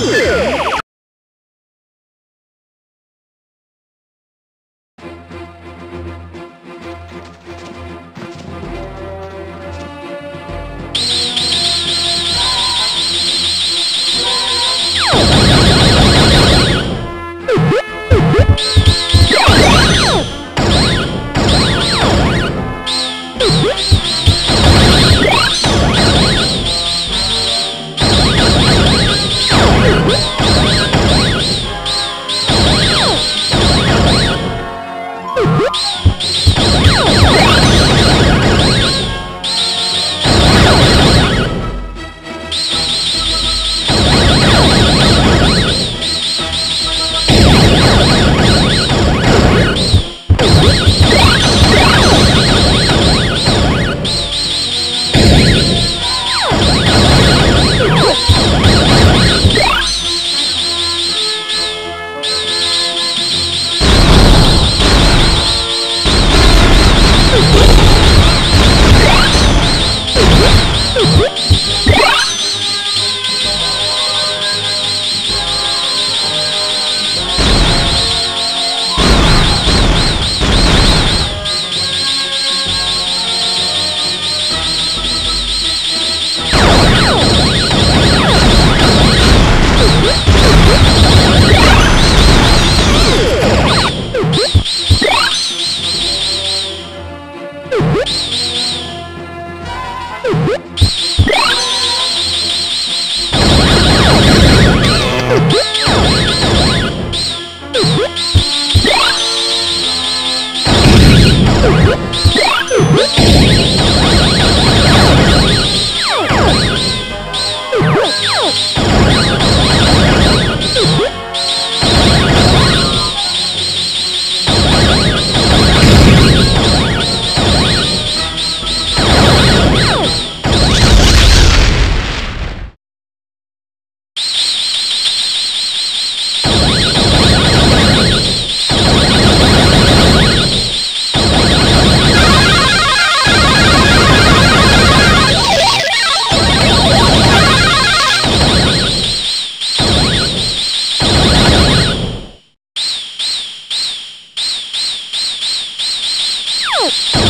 Oh! Oh!